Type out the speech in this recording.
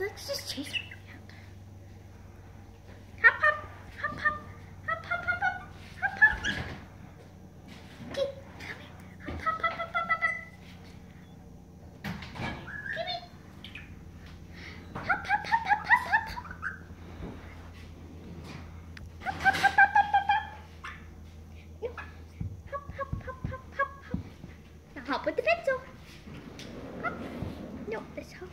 let's just chase her. Hop, hop, hop, hop, hop, hop, hop, hop, hop, hop. Okay, come here. Hop, hop, hop, hop, hop, hop, hop. Come here. Hop, hop, hop, hop, hop, hop, hop. Hop, hop, hop, hop, hop, hop, hop. No. Hop, hop, hop, hop, hop, hop. Now hop with the pencil. Hop. No, this hop.